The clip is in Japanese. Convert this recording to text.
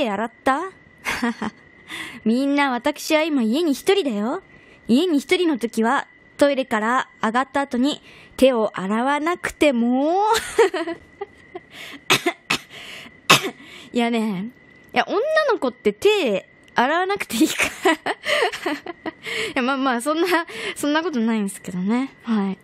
手洗った？みんな私は今家に一人だよ。家に一人の時はトイレから上がった後に手を洗わなくてもいやね、いや、女の子って手洗わなくていいから いや、まあまあ、そんな、そんなことないんですけどね。はい。